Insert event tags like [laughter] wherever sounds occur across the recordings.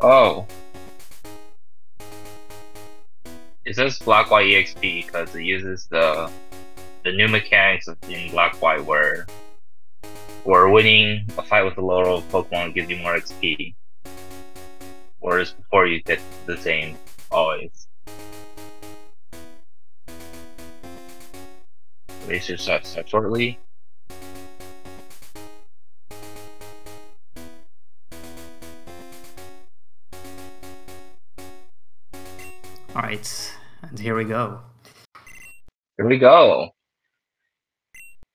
Oh. It says Black White EXP because it uses the the new mechanics of in Black White where where winning a fight with a lower Pokemon gives you more XP. Whereas before you get the same always. They should start, start shortly. Alright, and here we go. Here we go.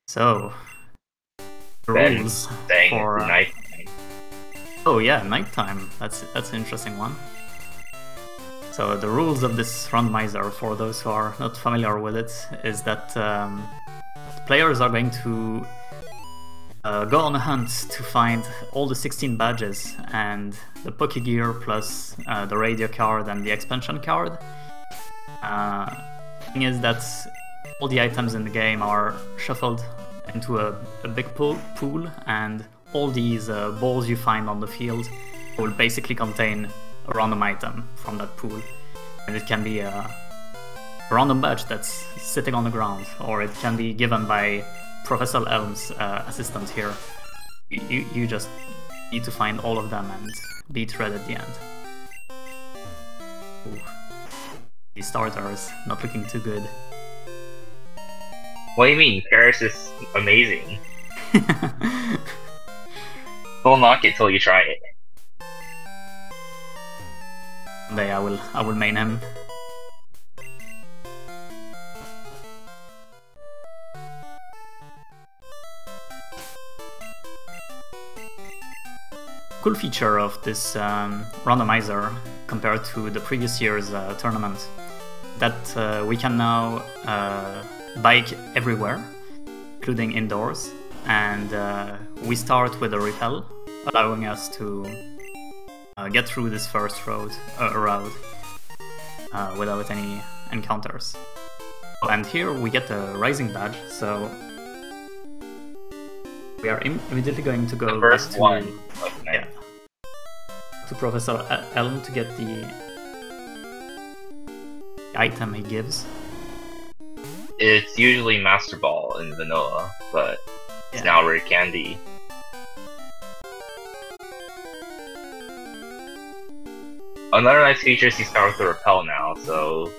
So, rules for uh, night. Oh yeah, nighttime. That's that's an interesting one. So the rules of this randomizer, for those who are not familiar with it, is that um, players are going to uh, go on a hunt to find all the 16 badges and the Pokegear plus uh, the radio card and the expansion card. Uh, thing is that all the items in the game are shuffled into a, a big pool, pool, and all these uh, balls you find on the field will basically contain a random item from that pool. And it can be a random badge that's sitting on the ground, or it can be given by Professor Elm's uh, assistant here. You, you just need to find all of them and beat Red at the end. Ooh. The starter is not looking too good. What do you mean? Paras is amazing. [laughs] Don't knock it till you try it. Someday I will I will main him. Cool feature of this um, randomizer compared to the previous year's uh, tournament that uh, we can now uh, bike everywhere, including indoors, and uh, we start with a repel, allowing us to uh, get through this first road uh, route uh, without any encounters. And here we get a rising badge, so we are Im immediately going to go The first back to, one yeah. To Professor Elm to get the item he gives. It's usually Master Ball in vanilla, but it's Yeah. now Rare Candy. Another nice feature is he's with the repel now, so